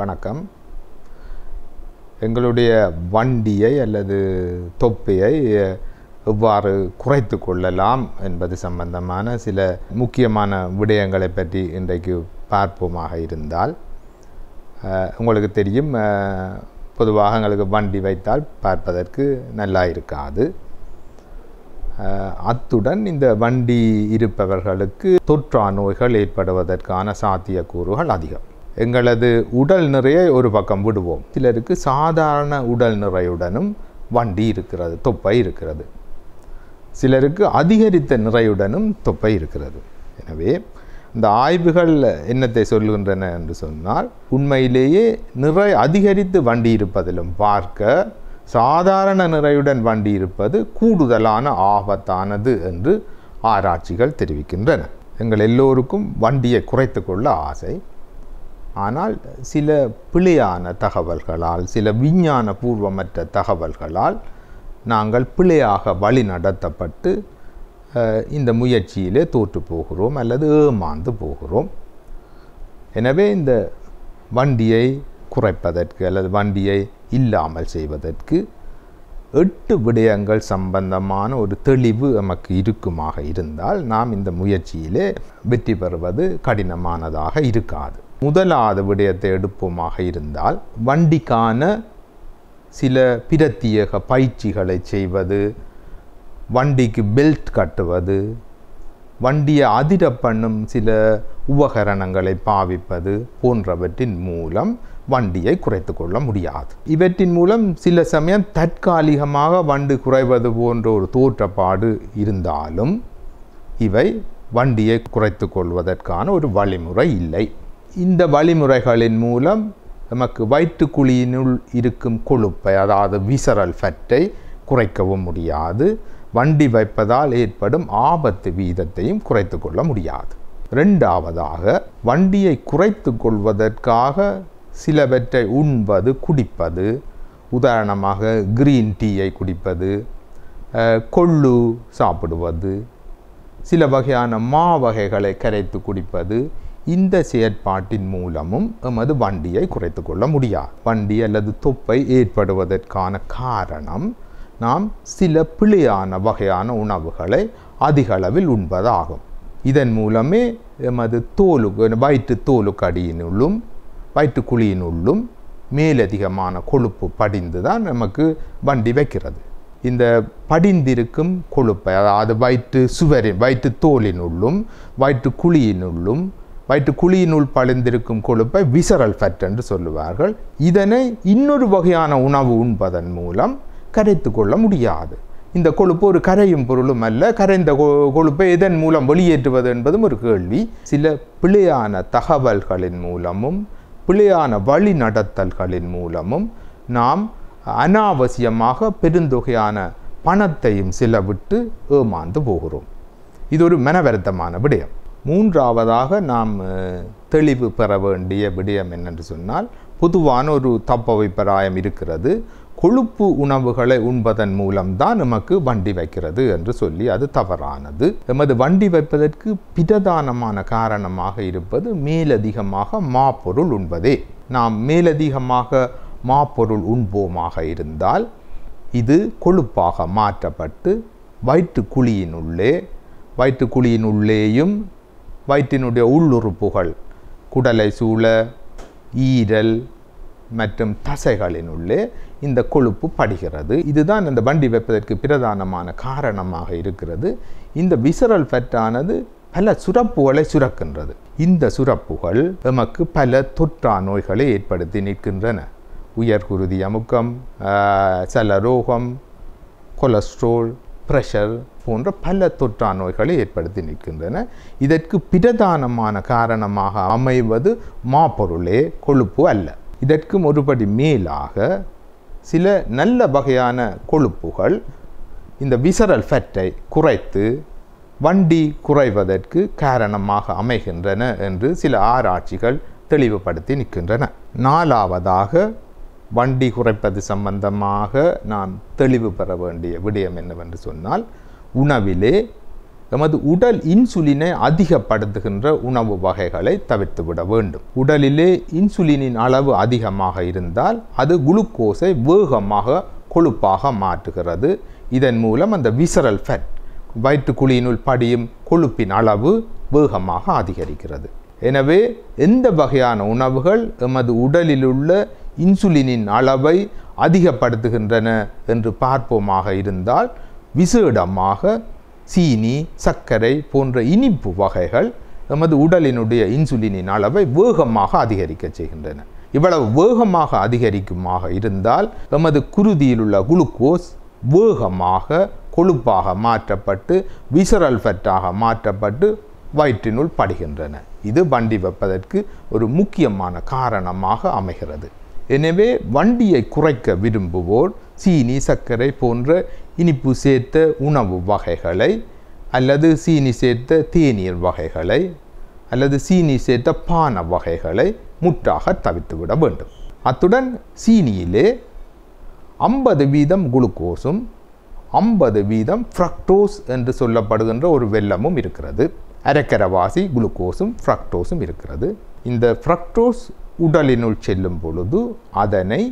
வணக்கம். எங்களுடைய வண்டியை அல்லது தொப்பையை எவ்வாறு குறைத்து கொள்ளலாம் என்பது சம்பந்தமான சில முக்கியமான விடயங்களை பற்றி இன்றைக்கு பார்ப்போமாக இருந்தால் உங்களுக்கு தெரியும் பொதுவாக எங்களுக்கு வண்டி வைத்தால் பார்ப்பதற்கு நல்லா இருக்காது. அத்துடன் இந்த வண்டி இருப்பவர்களுக்கு தொற்றா நோய்கள் ஏற்படுவதற்கான சாத்தியக்கூறுகள் அதிகம். எங்களது உடல் நிறைய ஒரு பக்கம் விடுவோம். சிலருக்கு சாதாரண உடல் நிறையுடனும் வண்டி இருக்கிறது தொப்பை இருக்கிறது. சிலருக்கு அதிகரித்த நிறையுடனும் தொப்பை இருக்கிறது. எனவே இந்த ஆய்வுகள் என்னத்தை சொல்லுகின்றன என்று சொன்னால் உண்மையிலேயே நிறை அதிகரித்து வண்டி இருப்பதிலும் பார்க்க சாதாரண நிறையுடன் வண்டி இருப்பது கூடுதலான ஆபத்தானது என்று ஆராய்ச்சிகள் தெரிவிக்கின்றன. எங்கள் எல்லோருக்கும் வண்டியை குறைத்து கொள்ள ஆசை. ஆனால் சில பிழையான தகவல்களால் சில விஞ்ஞான பூர்வமற்ற தகவல்களால் நாங்கள் பிழையாக வழி நடத்தப்பட்டு இந்த முயற்சியிலே தோற்று போகிறோம் அல்லது ஏமாந்து போகிறோம். எனவே இந்த வண்டியை குறைப்பதற்கு அல்லது வண்டியை இல்லாமல் செய்வதற்கு எட்டு விடயங்கள் சம்பந்தமான ஒரு தெளிவு நமக்கு இருக்குமாக இருந்தால் நாம் இந்த முயற்சியிலே வெற்றி பெறுவது கடினமானதாக இருக்காது. முதலாவது விடயத்தை எடுப்போமாக இருந்தால் வண்டிக்கான சில பிரத்தியக பயிற்சிகளை செய்வது வண்டிக்கு பெல்ட் கட்டுவது வண்டியை அதிர பண்ணும் சில உபகரணங்களை பாவிப்பது போன்றவற்றின் மூலம் வண்டியை குறைத்து கொள்ள முடியாது. இவற்றின் மூலம் சில சமயம் தற்காலிகமாக வண்டி குறைவது போன்ற ஒரு தோற்றப்பாடு இருந்தாலும் இவை வண்டியை குறைத்து கொள்வதற்கான ஒரு வழிமுறை இல்லை. இந்த வழிமுறைகளின் மூலம் நமக்கு வயிற்றுக்குழியினுள் இருக்கும் கொழுப்பை அதாவது விசரல் ஃபட்டை குறைக்கவும் முடியாது. வண்டி வைப்பதால் ஏற்படும் ஆபத்து வீதத்தையும் குறைத்து கொள்ள முடியாது. ரெண்டாவதாக வண்டியை குறைத்து கொள்வதற்காக சிலவற்றை உண்பது குடிப்பது. உதாரணமாக கிரீன் டீயை குடிப்பது கொள்ளு சாப்பிடுவது சில வகையான மா வகைகளை கரைத்து குடிப்பது இந்த செயற்பாட்டின் மூலமும் எமது வண்டியை குறைத்து கொள்ள முடியாது வண்டி அல்லது தொப்பை ஏற்படுவதற்கான காரணம் நாம் சில பிழையான வகையான உணவுகளை அதிக அளவில் உண்பதாகும். இதன் மூலமே எமது தோலுக்கு வயிற்று தோலுக்கடியினுள்ளும் வயிற்றுக்குழியினுள்ளும் வயிற்று குழியினுள்ளும் மேலதிகமான கொழுப்பு படிந்து தான் நமக்கு வண்டி வைக்கிறது. இந்த படிந்திருக்கும் கொழுப்பை அதாவது வயிற்று சுவரின் வயிற்று தோலினுள்ளும் வயிற்று குழியினுள்ளும் வயிற்று குழியினுள் பழிந்திருக்கும் கொழுப்பை விசரல் ஃபட் என்று சொல்லுவார்கள். இதனை இன்னொரு வகையான உணவு உண்பதன் மூலம் கரைத்து கொள்ள முடியாது. இந்த கொழுப்பு ஒரு கரையும் பொருளும் அல்ல. கரைந்த கொ- கொழுப்பை இதன் மூலம் வெளியேற்றுவது என்பதும் ஒரு கேள்வி. சில பிழையான தகவல்களின் மூலமும் பிழையான வழி நடத்தல்களின் மூலமும் நாம் அனாவசியமாக பெருந்தொகையான பணத்தையும் சிலவிட்டு ஏமாந்து போகிறோம். இது ஒரு மனவருத்தமான விடயம். மூன்றாவதாக நாம் தெளிவு பெற வேண்டிய விடயம் என்னென்று சொன்னால் பொதுவான ஒரு தப்பவைப்பராயம் இருக்கிறது. கொழுப்பு உணவுகளை உண்பதன் மூலம்தான் நமக்கு வண்டி வைக்கிறது என்று சொல்லி அது தவறானது. எமது வண்டி வைப்பதற்கு பிரதானமான காரணமாக இருப்பது மேலதிகமாக மாப்பொருள் உண்பதே. நாம் மேலதிகமாக மாப்பொருள் உண்போமாக இருந்தால் இது கொழுப்பாக மாற்றப்பட்டு வயிற்று குழியினுள்ளே வயிற்று குழியினுள்ளேயும் வயிற்றினுடைய உள்ளுறுப்புகள் குடலை சூழ ஈரல் மற்றும் தசைகளினுள்ளே இந்த கொழுப்பு படுகிறது. இதுதான் இந்த வண்டி வைப்பதற்கு பிரதானமான காரணமாக இருக்கிறது. இந்த விசரல் ஃபேட்டானது பல சுரப்புகளை சுரக்கின்றது. இந்த சுரப்புகள் எமக்கு பல தொற்றா நோய்களை ஏற்படுத்தி நிற்கின்றன. உயர்குருதி அமுக்கம் சலரோகம் கொலஸ்ட்ரோல் ப்ரெஷர் போன்ற பல தொற்றா நோய்களை ஏற்படுத்தி நிற்கின்றன. இதற்கு பிரதானமான காரணமாக அமைவது மாப்பொருளே கொழுப்பு அல்ல. இதற்கும் ஒருபடி மேலாக சில நல்ல வகையான கொழுப்புகள் இந்த விசரல் ஃபேட்டை குறைத்து வண்டி குறைவதற்கு காரணமாக அமைகின்றன என்று சில ஆராய்ச்சிகள் தெளிவுபடுத்தி நிற்கின்றன. நாலாவதாக வண்டி குறைப்பது சம்பந்தமாக நாம் தெளிவு பெற வேண்டிய விடயம் என்னவென்று சொன்னால் உணவிலே எமது உடல் இன்சுலினை அதிகப்படுத்துகின்ற உணவு வகைகளை தவிர்த்துவிட வேண்டும். உடலிலே இன்சுலினின் அளவு அதிகமாக இருந்தால் அது குளுக்கோஸை வேகமாக கொழுப்பாக மாற்றுகிறது. இதன் மூலம் அந்த விசரல் ஃபேட் வயிற்றுக்குழியினுள் படியும் கொழுப்பின் அளவு வேகமாக அதிகரிக்கிறது. எனவே எந்த வகையான உணவுகள் எமது உடலில் உள்ள இன்சுலினின் அளவை அதிகப்படுத்துகின்றன என்று பார்ப்போமாக இருந்தால் விசேடமாக சீனி சர்க்கரை போன்ற இனிப்பு வகைகள் நமது உடலினுடைய இன்சுலினின் அளவை வேகமாக அதிகரிக்க செய்கின்றன. இவ்வளவு வேகமாக அதிகரிக்குமாக இருந்தால் நமது குருதியில் உள்ள குளுக்கோஸ் வேகமாக கொழுப்பாக மாற்றப்பட்டு விசரல் ஃபெட்டாக மாற்றப்பட்டு வயிற்றினுள் படுகின்றன. இது வண்டி வைப்பதற்கு ஒரு முக்கியமான காரணமாக அமைகிறது. எனவே வண்டியை குறைக்க விரும்புவோர் சீனி சர்க்கரை போன்ற இனிப்பு சேர்த்த உணவு வகைகளை அல்லது சீனி சேர்த்த தேநீர் வகைகளை அல்லது சீனி சேர்த்த பான வகைகளை முற்றாக தவிர்த்துவிட வேண்டும். அத்துடன் சீனியிலே ஐம்பது வீதம் குளுக்கோஸும் ஐம்பது வீதம் ஃப்ரக்டோஸ் என்று சொல்லப்படுகின்ற ஒரு வெள்ளமும் இருக்கிறது. அரைக்கரவாசி குளுக்கோஸும் ஃப்ரக்டோஸும் இருக்கிறது. இந்த ஃப்ரக்டோஸ் உடலினுள் செல்லும் பொழுது அதனை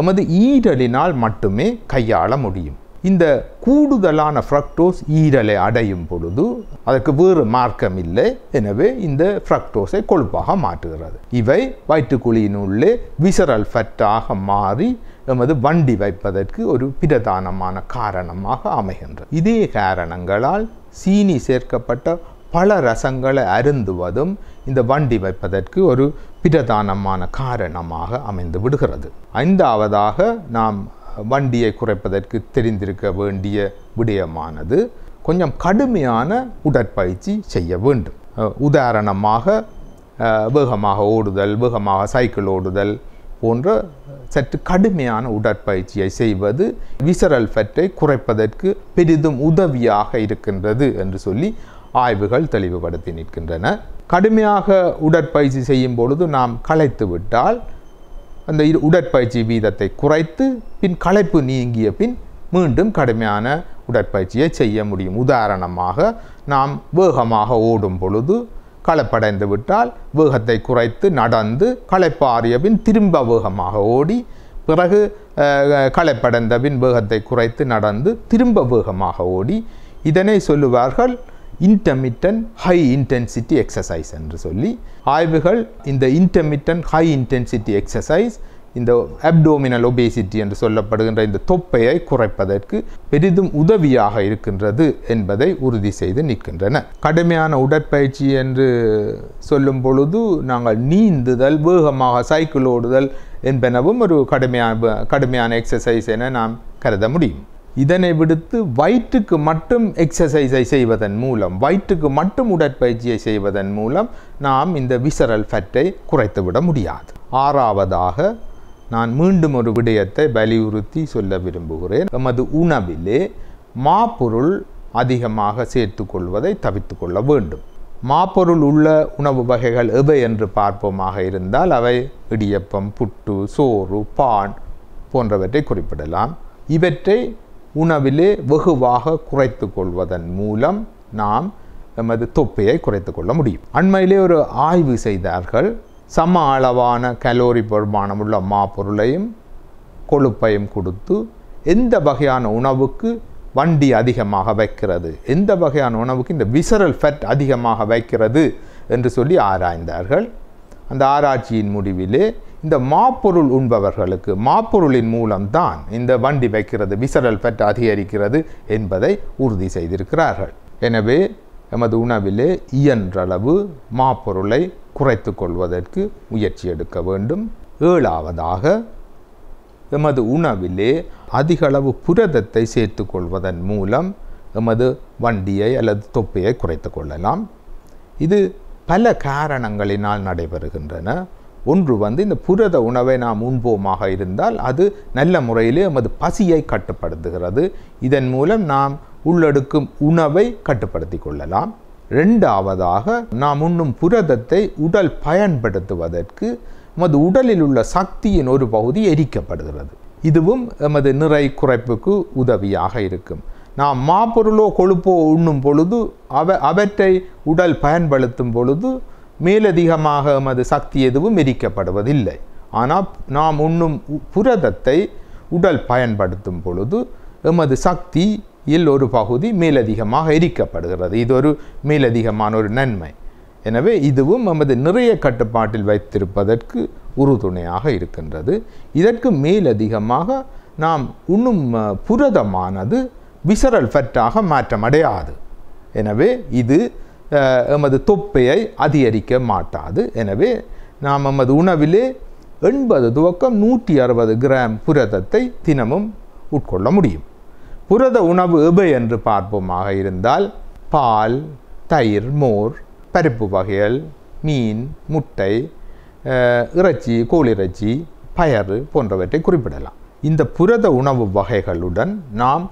எமது ஈரலினால் மட்டுமே கையாள முடியும். இந்த கூடுதலான ஃப்ரக்டோஸ் ஈரலை அடையும் பொழுது அதற்கு வேறு மார்க்கம் இல்லை. எனவே இந்த ஃப்ரக்டோஸை கொழுப்பாக மாற்றுகிறது. இவை வயிற்றுக்குழியினுள்ளே விசரல் ஃபட்டாக மாறி எமது வண்டி வைப்பதற்கு ஒரு பிரதானமான காரணமாக அமைகின்றது இதே காரணங்களால் சீனி சேர்க்கப்பட்ட பல ரசங்களை அருந்துவதும் இந்த வண்டி வைப்பதற்கு ஒரு பிரதானமான காரணமாக அமைந்து விடுகிறது. ஐந்தாவதாக நாம் வண்டியை குறைப்பதற்கு தெரிந்திருக்க வேண்டிய விடயமானது கொஞ்சம் கடுமையான உடற்பயிற்சி செய்ய வேண்டும். உதாரணமாக வேகமாக ஓடுதல் வேகமாக சைக்கிள் ஓடுதல் போன்ற சற்று கடுமையான உடற்பயிற்சியை செய்வது விசரல் ஃபெட்டை குறைப்பதற்கு பெரிதும் உதவியாக இருக்கின்றது என்று சொல்லி ஆய்வுகள் தெளிவுபடுத்தி நிற்கின்றன. கடுமையாக உடற்பயிற்சி செய்யும் பொழுது நாம் களைத்து விட்டால் அந்த உடற்பயிற்சி வீதத்தை குறைத்து பின் களைப்பு நீங்கிய பின் மீண்டும் கடுமையான உடற்பயிற்சியை செய்ய முடியும். உதாரணமாக நாம் வேகமாக ஓடும் பொழுது களைப்படைந்து விட்டால் வேகத்தை குறைத்து நடந்து களைப்பாறிய பின் திரும்ப வேகமாக ஓடி பிறகு களைப்படைந்த பின் வேகத்தை குறைத்து நடந்து திரும்ப வேகமாக ஓடி இதனை சொல்லுவார்கள் இன்டர்மிட்டன்ட் ஹை இன்டென்சிட்டி எக்ஸசைஸ் என்று சொல்லி ஆய்வுகள் இந்த இன்டர்மிட்டன்ட் ஹை இன்டென்சிட்டி எக்ஸசைஸ் இந்த அப்டோமினல் ஒபேசிட்டி என்று சொல்லப்படுகின்ற இந்த தொப்பையை குறைப்பதற்கு பெரிதும் உதவியாக இருக்கின்றது என்பதை உறுதி செய்து நிற்கின்றன. கடுமையான உடற்பயிற்சி என்று சொல்லும் பொழுது நாங்கள் நீந்துதல் வேகமாக சைக்கிள் ஓடுதல் என்பனவும் ஒரு கடுமையான கடுமையான எக்ஸசைஸ் என நாம் கருத முடியும். இதனை விடுத்து வயிற்றுக்கு மட்டும் எக்ஸசைஸை செய்வதன் மூலம் வயிற்றுக்கு மட்டும் உடற்பயிற்சியை செய்வதன் மூலம் நாம் இந்த விசரல் ஃபட்டை குறைத்துவிட முடியாது. ஆறாவதாக நான் மீண்டும் ஒரு விடயத்தை வலியுறுத்தி சொல்ல விரும்புகிறேன். நமது உணவிலே மாப்பொருள் அதிகமாக சேர்த்து கொள்வதை தவிர்த்து கொள்ள வேண்டும். மாப்பொருள் உள்ள உணவு வகைகள் எவை என்று பார்ப்போமாக இருந்தால் அவை இடியப்பம் புட்டு சோறு பான் போன்றவற்றை குறிப்பிடலாம். இவற்றை உணவிலே வெகுவாக குறைத்து கொள்வதன் மூலம் நாம் எமது தொப்பையை குறைத்து கொள்ள முடியும். அண்மையிலே ஒரு ஆய்வு செய்தார்கள் சம அளவான கலோரி பெருமானமுள்ள மா மாப்பொருளையும் கொழுப்பையும் கொடுத்து எந்த வகையான உணவுக்கு வண்டி அதிகமாக வைக்கிறது எந்த வகையான உணவுக்கு இந்த விசரல் ஃபேட் அதிகமாக வைக்கிறது என்று சொல்லி ஆராய்ந்தார்கள். அந்த ஆராய்ச்சியின் முடிவிலே இந்த மாப்பொருள் உண்பவர்களுக்கு மாப்பொருளின் மூலம்தான் இந்த வண்டி வைக்கிறது விசரல் பெற்று அதிகரிக்கிறது என்பதை உறுதி செய்திருக்கிறார்கள். எனவே எமது உணவிலே இயன்றளவு மாப்பொருளை குறைத்து கொள்வதற்கு முயற்சி எடுக்க வேண்டும். ஏழாவதாக எமது உணவிலே அதிகளவு புரதத்தை சேர்த்து கொள்வதன் மூலம் எமது வண்டியை அல்லது தொப்பையை குறைத்து கொள்ளலாம். இது பல காரணங்களினால் நடைபெறுகின்றன. ஒன்று வந்து இந்த புரத உணவை நாம் உண்போமாக இருந்தால் அது நல்ல முறையிலே நமது பசியை கட்டுப்படுத்துகிறது. இதன் மூலம் நாம் உள்ளெடுக்கும் உணவை கட்டுப்படுத்தி கொள்ளலாம். ரெண்டாவதாக நாம் உண்ணும் புரதத்தை உடல் பயன்படுத்துவதற்கு நமது உடலில் உள்ள சக்தியின் ஒரு பகுதி எரிக்கப்படுகிறது. இதுவும் எமது நிறை குறைப்புக்கு உதவியாக இருக்கும். நாம் மாப்பொருளோ கொழுப்போ உண்ணும் பொழுது அவ அவற்றை உடல் பயன்படுத்தும் பொழுது மேலதிகமாக எமது சக்தி எதுவும் எரிக்கப்படுவதில்லை. ஆனால் நாம் உண்ணும் உ- புரதத்தை உடல் பயன்படுத்தும் பொழுது எமது சக்தியில் ஒரு பகுதி மேலதிகமாக எரிக்கப்படுகிறது. இது ஒரு மேலதிகமான ஒரு நன்மை. எனவே இதுவும் நமது நிறைய கட்டுப்பாட்டில் வைத்திருப்பதற்கு உறுதுணையாக இருக்கின்றது. இதற்கு மேலதிகமாக நாம் உண்ணும் புரதமானது விசரல் ஃபட்டாக மாற்றமடையாது. எனவே இது எமது தொப்பையை அதிகரிக்க மாட்டாது. எனவே நாம் எமது உணவிலே எண்பது துவக்கம் நூற்றி அறுபது கிராம் புரதத்தை தினமும் உட்கொள்ள முடியும். புரத உணவு எவை என்று பார்ப்போமாக இருந்தால் பால் தயிர் மோர் பருப்பு வகைகள் மீன் முட்டை இறைச்சி கோழிறைச்சி பயறு போன்றவற்றை குறிப்பிடலாம். இந்த புரத உணவு வகைகளுடன் நாம்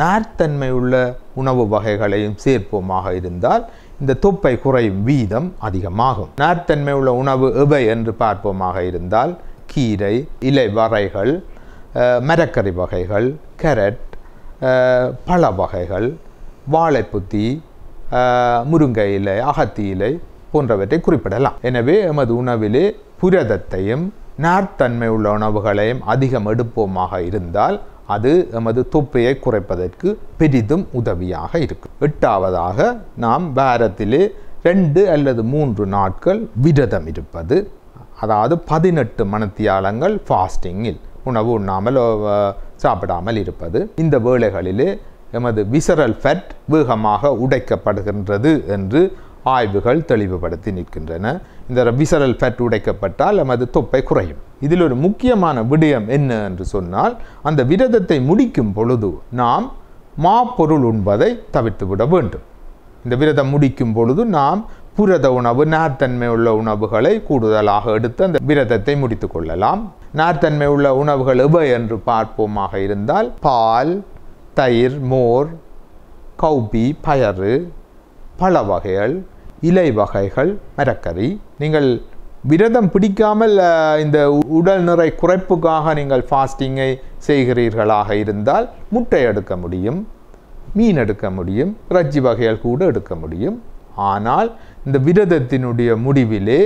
நார்த்தன்மை உள்ள உணவு வகைகளையும் சேர்ப்போமாக இருந்தால் இந்த தொப்பை குறையும் வீதம் அதிகமாகும். நார்த்தன்மை உள்ள உணவு எவை என்று பார்ப்போமாக இருந்தால் கீரை இலை வரைகள் மரக்கறி வகைகள் கேரட் பழ வகைகள் வாழைப்புத்தி முருங்கை இலை அகத்தி இலை போன்றவற்றை குறிப்பிடலாம். எனவே எமது உணவிலே புரதத்தையும் நார்த்தன்மை உள்ள உணவுகளையும் அதிகம் எடுப்போமாக இருந்தால் அது எமது தொப்பையை குறைப்பதற்கு பெரிதும் உதவியாக இருக்கும். எட்டாவதாக நாம் வாரத்திலே ரெண்டு அல்லது மூன்று நாட்கள் விரதம் இருப்பது அதாவது பதினெட்டு மணத்தியாலங்கள் ஃபாஸ்டிங்கில் உணவு உண்ணாமல் சாப்பிடாமல் இருப்பது. இந்த வேளைகளிலே எமது விசரல் ஃபேட் வேகமாக உடைக்கப்படுகின்றது என்று ஆய்வுகள் தெளிவுபடுத்தி நிற்கின்றன. இந்த விசரல் ஃபேட் உடைக்கப்பட்டால் நமது தொப்பை குறையும். இதில் ஒரு முக்கியமான விடயம் என்ன என்று சொன்னால் அந்த விரதத்தை முடிக்கும் பொழுது நாம் மாப்பொருள் உண்பதை தவிர்த்து விட வேண்டும். இந்த விரதம் முடிக்கும் பொழுது நாம் புரத உணவு நார்த்தன்மை உள்ள உணவுகளை கூடுதலாக எடுத்து அந்த விரதத்தை முடித்து கொள்ளலாம். நார்த்தன்மை உள்ள உணவுகள் எவை என்று பார்ப்போமாக இருந்தால் பால் தயிர் மோர் கௌபி பயறு பல வகைகள் இலை வகைகள் மரக்கறி. நீங்கள் விரதம் பிடிக்காமல் இந்த உ- உடல் நிறை குறைப்புக்காக நீங்கள் ஃபாஸ்டிங்கை செய்கிறீர்களாக இருந்தால் முட்டை எடுக்க முடியும் மீன் எடுக்க முடியும் இறைச்சி வகைகள் கூட எடுக்க முடியும். ஆனால் இந்த விரதத்தினுடைய முடிவிலே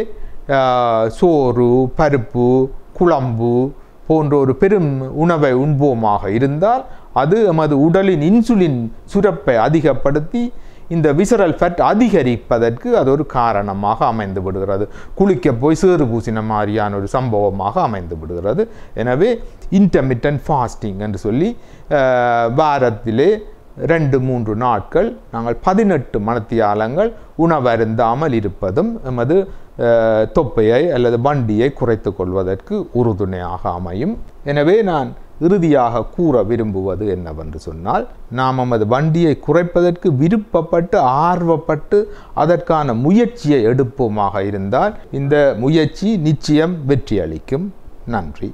சோறு பருப்பு குழம்பு போன்ற ஒரு பெரும் உணவை உண்போமாக இருந்தால் அது எமது உடலின் இன்சுலின் சுரப்பை அதிகப்படுத்தி இந்த விசரல் ஃபேட் அதிகரிப்பதற்கு அது ஒரு காரணமாக அமைந்து விடுகிறது. குளிக்க போய் சேறு பூசின மாதிரியான ஒரு சம்பவமாக அமைந்து விடுகிறது. எனவே இன்டர்மிட்டன்ட் ஃபாஸ்டிங் என்று சொல்லி வாரத்திலே ரெண்டு மூன்று நாட்கள் நாங்கள் பதினெட்டு மணத்தியாலங்கள் உணவருந்தாமல் இருப்பதும் எமது தொப்பையை அல்லது வண்டியை குறைத்து கொள்வதற்கு உறுதுணையாக அமையும். எனவே நான் இறுதியாக கூற விரும்புவது என்னவென்று சொன்னால் நாம் நமது வண்டியை குறைப்பதற்கு விருப்பப்பட்டு ஆர்வப்பட்டு அதற்கான முயற்சியை எடுப்போமாக இருந்தால் இந்த முயற்சி நிச்சயம் வெற்றி அளிக்கும் நன்றி.